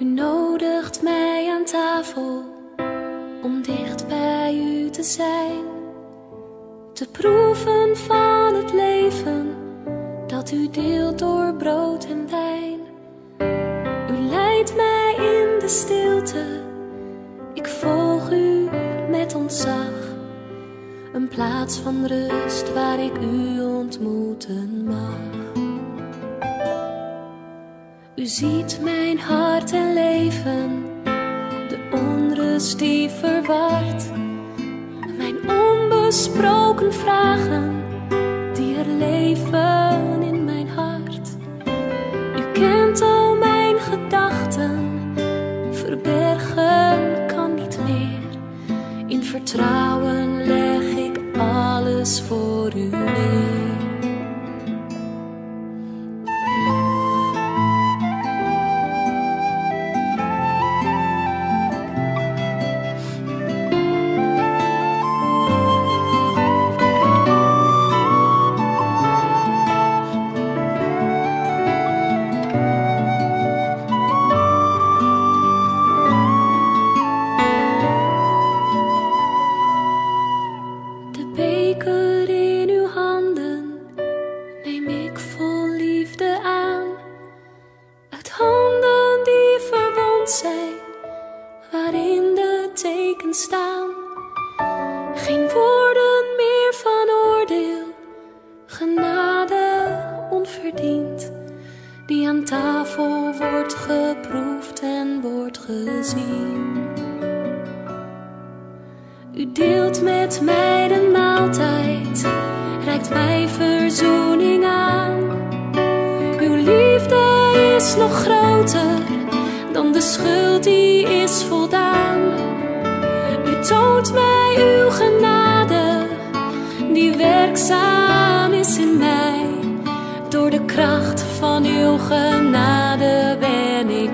U nodigt mij aan tafel om dicht bij u te zijn, te proeven van het leven dat u deelt door brood en wijn. U leidt mij in de stilte, ik volg u met ontzag, een plaats van rust waar ik u ontmoeten mag. U ziet mijn hart en leven, de onrust die verward. Mijn onbesproken vragen die er leven in mijn hart. U kent al mijn gedachten, verbergen kan niet meer. In vertrouwen leg ik alles voor u U deelt met mij de maaltijd, reikt mij verzoening aan. Uw liefde is nog groter dan de schuld die is voldaan. U toont mij uw genade, die werkzaam is in mij. Door de kracht van uw genade ben ik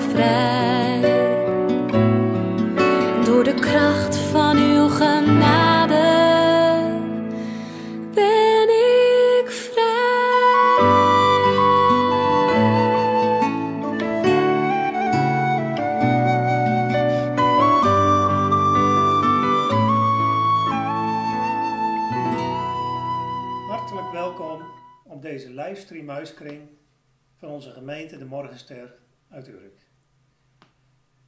van onze gemeente De Morgenster uit Urk.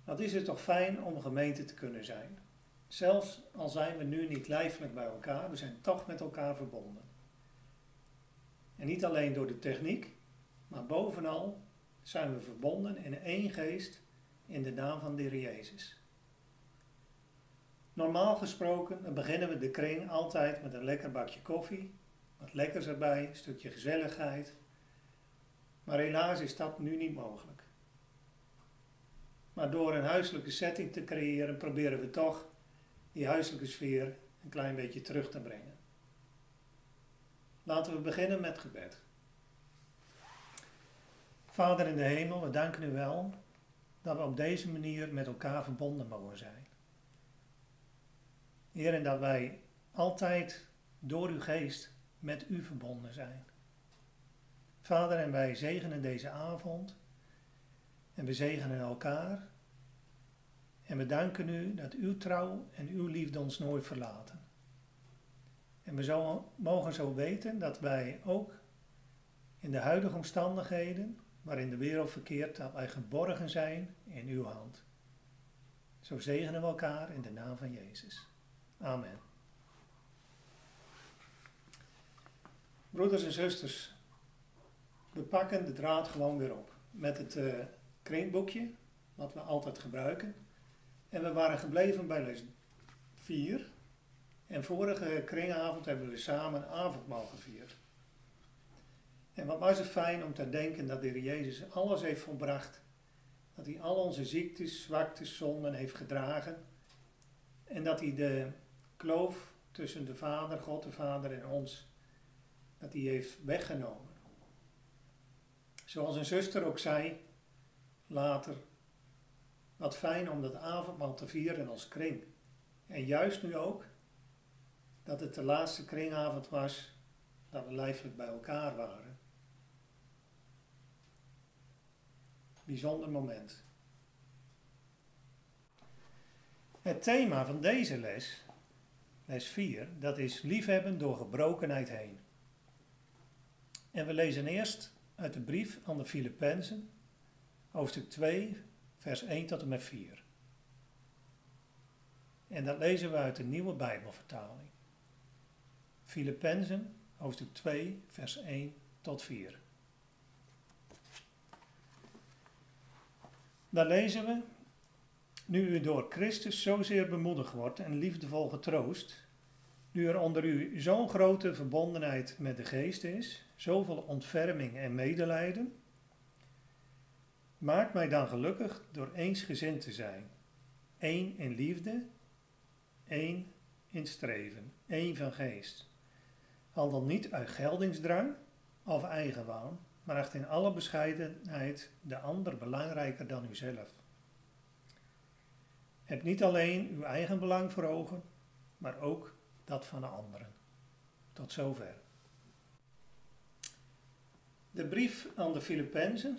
Wat is het toch fijn om gemeente te kunnen zijn. Zelfs al zijn we nu niet lijfelijk bij elkaar, we zijn toch met elkaar verbonden. En niet alleen door de techniek, maar bovenal zijn we verbonden in één geest in de naam van de Heer Jezus. Normaal gesproken beginnen we de kring altijd met een lekker bakje koffie wat lekkers erbij, een stukje gezelligheid. Maar helaas is dat nu niet mogelijk. Maar door een huiselijke setting te creëren, proberen we toch die huiselijke sfeer een klein beetje terug te brengen. Laten we beginnen met gebed. Vader in de hemel, we danken u wel dat we op deze manier met elkaar verbonden mogen zijn. Heer, en dat wij altijd door uw geest met u verbonden zijn. Vader, en wij zegenen deze avond en we zegenen elkaar en we danken u dat uw trouw en uw liefde ons nooit verlaten. En we mogen zo weten dat wij ook in de huidige omstandigheden waarin de wereld verkeert, dat wij geborgen zijn in uw hand. Zo zegenen we elkaar in de naam van Jezus. Amen. Broeders en zusters, we pakken de draad gewoon weer op met het uh, kringboekje, wat we altijd gebruiken. En we waren gebleven bij les 4. En vorige kringavond hebben we samen avondmaal gevierd. En wat was het fijn om te denken dat de Heer Jezus alles heeft volbracht. Dat hij al onze ziektes, zwaktes, zonden heeft gedragen. En dat hij de kloof tussen de Vader, God de Vader en ons dat hij heeft weggenomen. Zoals een zuster ook zei later, wat fijn om dat avondmaal te vieren als kring. En juist nu ook, dat het de laatste kringavond was, dat we lijfelijk bij elkaar waren. Bijzonder moment. Het thema van deze les, les 4, dat is liefhebben door gebrokenheid heen. En we lezen eerst uit de brief aan de Filippenzen, hoofdstuk 2, vers 1 tot en met 4. En dat lezen we uit de nieuwe Bijbelvertaling. Filippenzen, hoofdstuk 2, vers 1 tot 4. Daar lezen we, nu u door Christus zozeer bemoedigd wordt en liefdevol getroost, nu er onder u zo'n grote verbondenheid met de geest is, zoveel ontferming en medelijden, maak mij dan gelukkig door eensgezind te zijn, één in liefde, één in streven, één van geest. Al dan niet uit geldingsdrang of eigenwaan, maar echt in alle bescheidenheid de ander belangrijker dan uzelf. Heb niet alleen uw eigen belang voor ogen, maar ook dat van de anderen. Tot zover. De brief aan de Filippenzen,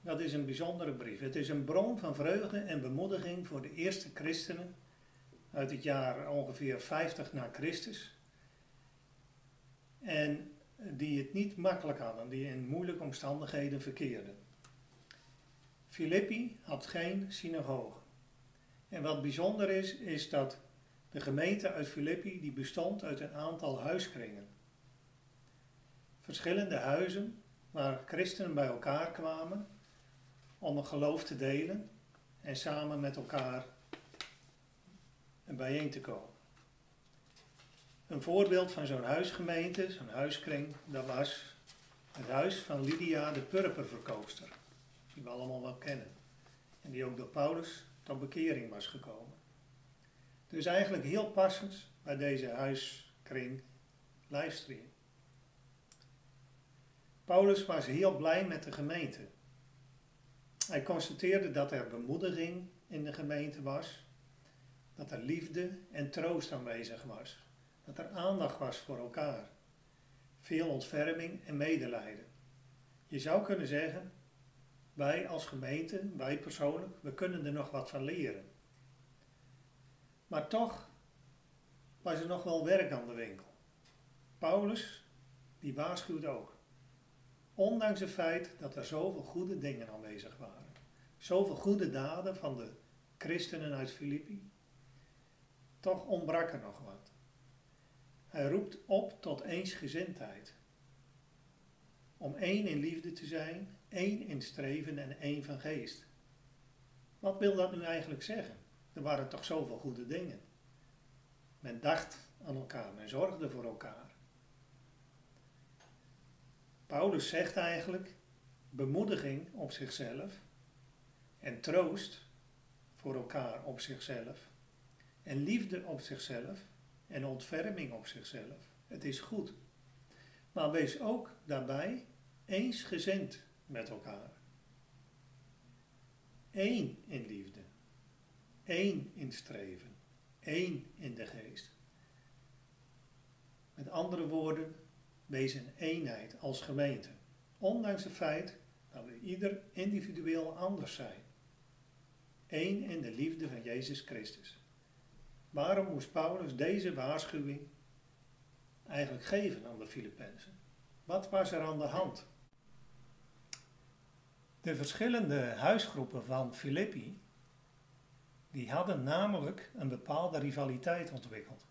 dat is een bijzondere brief. Het is een bron van vreugde en bemoediging voor de eerste christenen uit het jaar ongeveer 50 na Christus. En die het niet makkelijk hadden, die in moeilijke omstandigheden verkeerden. Filippi had geen synagoge. En wat bijzonder is, is dat de gemeente uit Filippi die bestond uit een aantal huiskringen. Verschillende huizen waar christenen bij elkaar kwamen om een geloof te delen en samen met elkaar bijeen te komen. Een voorbeeld van zo'n huisgemeente, zo'n huiskring, dat was het huis van Lydia de purperverkoopster, die we allemaal wel kennen. En die ook door Paulus tot bekering was gekomen. Dus eigenlijk heel passend bij deze huiskring livestream. Paulus was heel blij met de gemeente. Hij constateerde dat er bemoediging in de gemeente was, dat er liefde en troost aanwezig was, dat er aandacht was voor elkaar, veel ontferming en medelijden. Je zou kunnen zeggen, wij als gemeente, wij persoonlijk, we kunnen er nog wat van leren. Maar toch was er nog wel werk aan de winkel. Paulus, die waarschuwt ook. Ondanks het feit dat er zoveel goede dingen aanwezig waren. Zoveel goede daden van de christenen uit Filippi. Toch ontbrak er nog wat. Hij roept op tot eensgezindheid. Om één in liefde te zijn, één in streven en één van geest. Wat wil dat nu eigenlijk zeggen? Er waren toch zoveel goede dingen. Men dacht aan elkaar, men zorgde voor elkaar. Paulus zegt eigenlijk bemoediging op zichzelf en troost voor elkaar op zichzelf en liefde op zichzelf en ontferming op zichzelf. Het is goed. Maar wees ook daarbij eensgezind met elkaar. Eén in liefde, één in streven, één in de geest. Met andere woorden, wees een eenheid als gemeente, ondanks het feit dat we ieder individueel anders zijn. Eén in de liefde van Jezus Christus. Waarom moest Paulus deze waarschuwing eigenlijk geven aan de Filippenzen? Wat was er aan de hand? De verschillende huisgroepen van Filippi, die hadden namelijk een bepaalde rivaliteit ontwikkeld.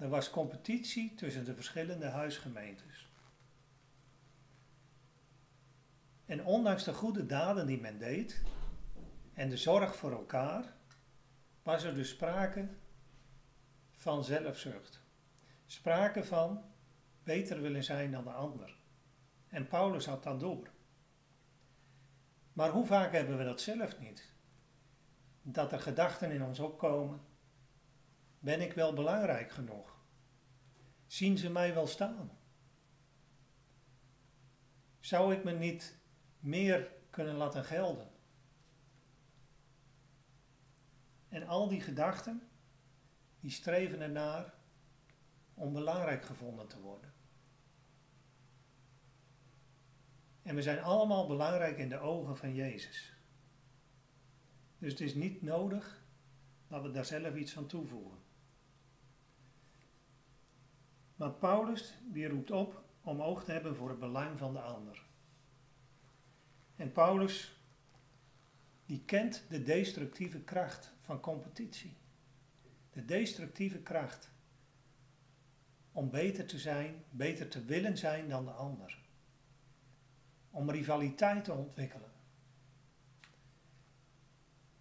Er was competitie tussen de verschillende huisgemeentes. En ondanks de goede daden die men deed en de zorg voor elkaar, was er dus sprake van zelfzucht. Sprake van beter willen zijn dan de ander. En Paulus had dat door. Maar hoe vaak hebben we dat zelf niet? Dat er gedachten in ons opkomen. Ben ik wel belangrijk genoeg? Zien ze mij wel staan? Zou ik me niet meer kunnen laten gelden? En al die gedachten, die streven ernaar om belangrijk gevonden te worden. En we zijn allemaal belangrijk in de ogen van Jezus. Dus het is niet nodig dat we daar zelf iets aan toevoegen. Maar Paulus die roept op om oog te hebben voor het belang van de ander. En Paulus die kent de destructieve kracht van competitie. De destructieve kracht om beter te zijn, beter te willen zijn dan de ander. Om rivaliteit te ontwikkelen.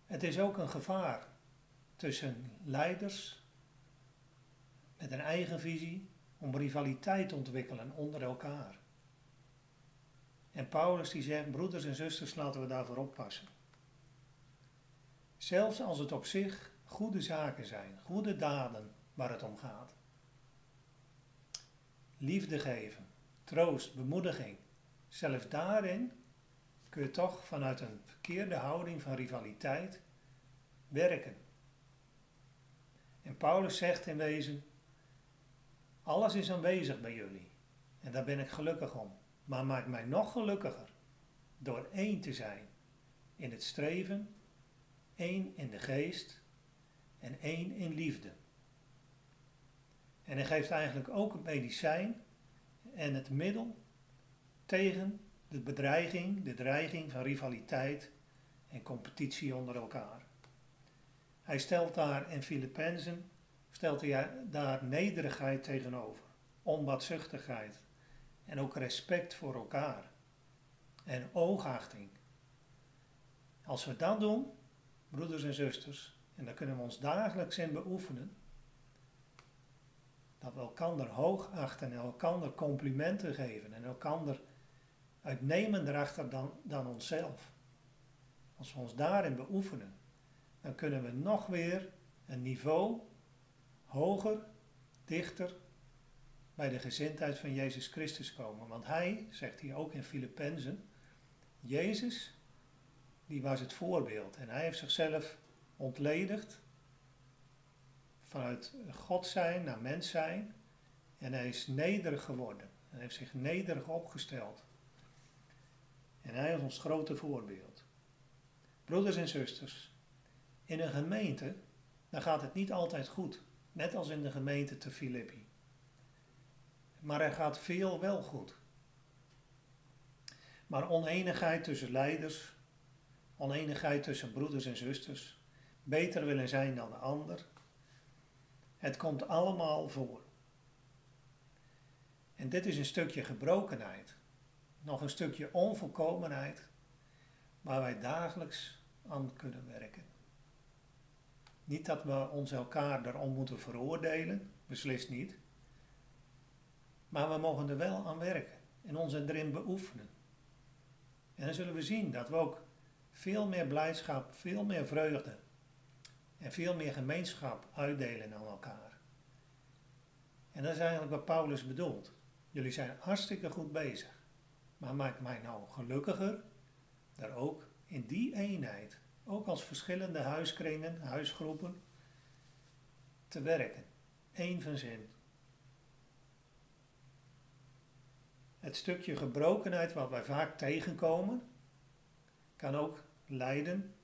Het is ook een gevaar tussen leiders met een eigen visie om rivaliteit te ontwikkelen onder elkaar. En Paulus die zegt, broeders en zusters, laten we daarvoor oppassen. Zelfs als het op zich goede zaken zijn, goede daden waar het om gaat. Liefde geven, troost, bemoediging. Zelfs daarin kun je toch vanuit een verkeerde houding van rivaliteit werken. En Paulus zegt in wezen, alles is aanwezig bij jullie en daar ben ik gelukkig om. Maar maak mij nog gelukkiger door één te zijn in het streven, één in de geest en één in liefde. En hij geeft eigenlijk ook het medicijn en het middel tegen de bedreiging, de dreiging van rivaliteit en competitie onder elkaar. Hij stelt daar in Filippenzen, stelt hij daar nederigheid tegenover, onbaatzuchtigheid en ook respect voor elkaar en oogachting. Als we dat doen, broeders en zusters, en daar kunnen we ons dagelijks in beoefenen, dat we elkander hoog achten en elkander complimenten geven en elkander uitnemender achter dan, dan onszelf. Als we ons daarin beoefenen, dan kunnen we nog weer een niveau hoger, dichter bij de gezindheid van Jezus Christus komen. Want hij, zegt hij ook in Filippenzen, Jezus, die was het voorbeeld. En hij heeft zichzelf ontledigd vanuit God zijn naar mens zijn. En hij is nederig geworden. Hij heeft zich nederig opgesteld. En hij is ons grote voorbeeld. Broeders en zusters, in een gemeente, dan gaat het niet altijd goed. Net als in de gemeente te Filippi. Maar er gaat veel wel goed. Maar oneenigheid tussen leiders, oneenigheid tussen broeders en zusters, beter willen zijn dan de ander, het komt allemaal voor. En dit is een stukje gebrokenheid, nog een stukje onvolkomenheid, waar wij dagelijks aan kunnen werken. Niet dat we ons elkaar daarom moeten veroordelen, beslist niet. Maar we mogen er wel aan werken en ons erin beoefenen. En dan zullen we zien dat we ook veel meer blijdschap, veel meer vreugde en veel meer gemeenschap uitdelen aan elkaar. En dat is eigenlijk wat Paulus bedoelt. Jullie zijn hartstikke goed bezig. Maar maak mij nou gelukkiger daar ook in die eenheid, ook als verschillende huiskringen, huisgroepen, te werken. Eén van zin. Het stukje gebrokenheid wat wij vaak tegenkomen, kan ook leiden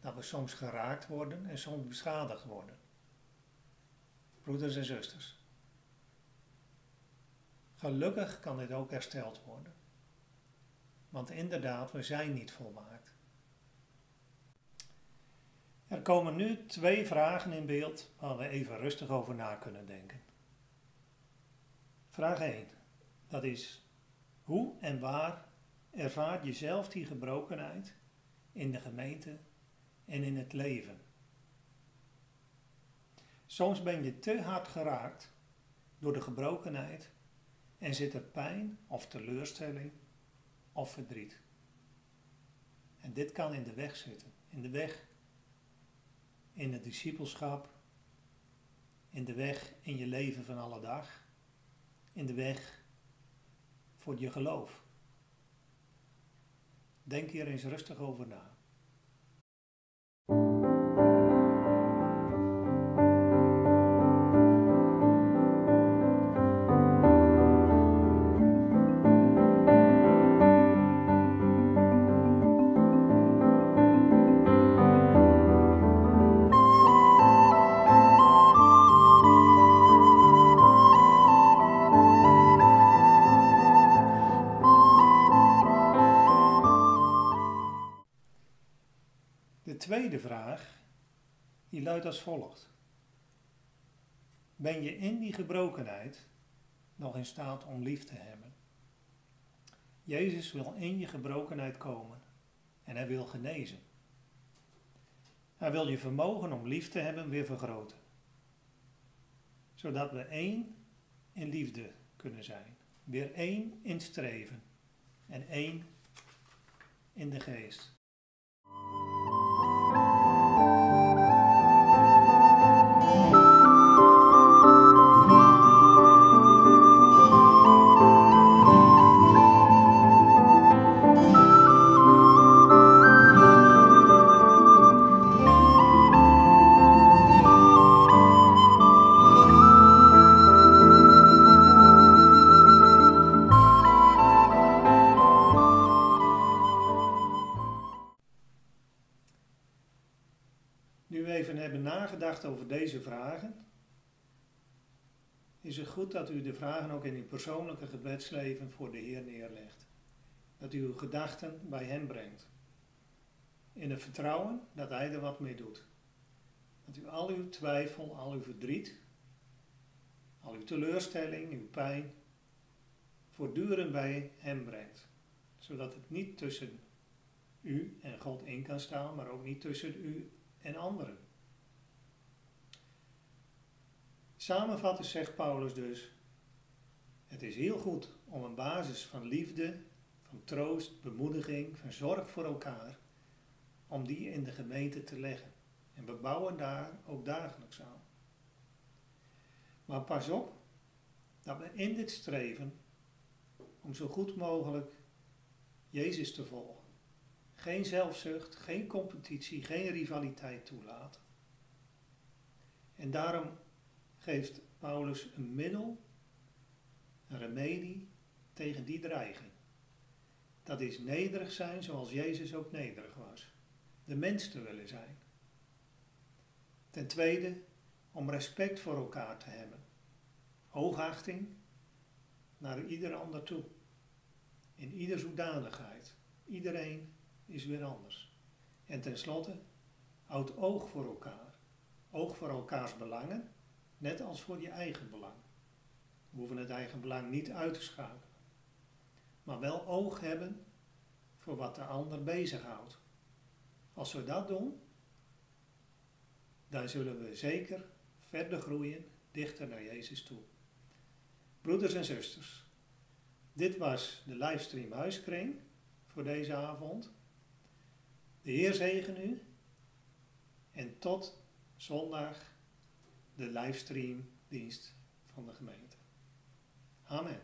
dat we soms geraakt worden en soms beschadigd worden. Broeders en zusters. Gelukkig kan dit ook hersteld worden. Want inderdaad, we zijn niet volmaakt. Er komen nu twee vragen in beeld waar we even rustig over na kunnen denken. Vraag 1. Dat is, hoe en waar ervaart je zelf die gebrokenheid in de gemeente en in het leven? Soms ben je te hard geraakt door de gebrokenheid en zit er pijn of teleurstelling of verdriet. En dit kan in de weg zitten, in de weg in het discipelschap, in de weg in je leven van alle dag, in de weg voor je geloof. Denk hier eens rustig over na. Vraag, die luidt als volgt. Ben je in die gebrokenheid nog in staat om lief te hebben? Jezus wil in je gebrokenheid komen en hij wil genezen. Hij wil je vermogen om lief te hebben weer vergroten. Zodat we één in liefde kunnen zijn. Weer één in streven en één in de geest. Dat u de vragen ook in uw persoonlijke gebedsleven voor de Heer neerlegt. Dat u uw gedachten bij Hem brengt. In het vertrouwen dat Hij er wat mee doet. Dat u al uw twijfel, al uw verdriet, al uw teleurstelling, uw pijn, voortdurend bij Hem brengt. Zodat het niet tussen u en God in kan staan, maar ook niet tussen u en anderen. Samenvattend zegt Paulus dus: Het is heel goed om een basis van liefde, van troost, bemoediging, van zorg voor elkaar, om die in de gemeente te leggen. En we bouwen daar ook dagelijks aan. Maar pas op dat we in dit streven om zo goed mogelijk Jezus te volgen geen zelfzucht, geen competitie, geen rivaliteit toelaten. En daarom geeft Paulus een middel, een remedie tegen die dreiging. Dat is nederig zijn zoals Jezus ook nederig was. De mens te willen zijn. Ten tweede, om respect voor elkaar te hebben. Hoogachting naar ieder ander toe. In ieders hoedanigheid. Iedereen is weer anders. En tenslotte, houd oog voor elkaar. Oog voor elkaars belangen, net als voor je eigen belang. We hoeven het eigen belang niet uit te schakelen. Maar wel oog hebben voor wat de ander bezighoudt. Als we dat doen, dan zullen we zeker verder groeien dichter naar Jezus toe. Broeders en zusters, dit was de livestream Huiskring voor deze avond. De Heer zegen u. En tot zondag de livestreamdienst van de gemeente. Amen.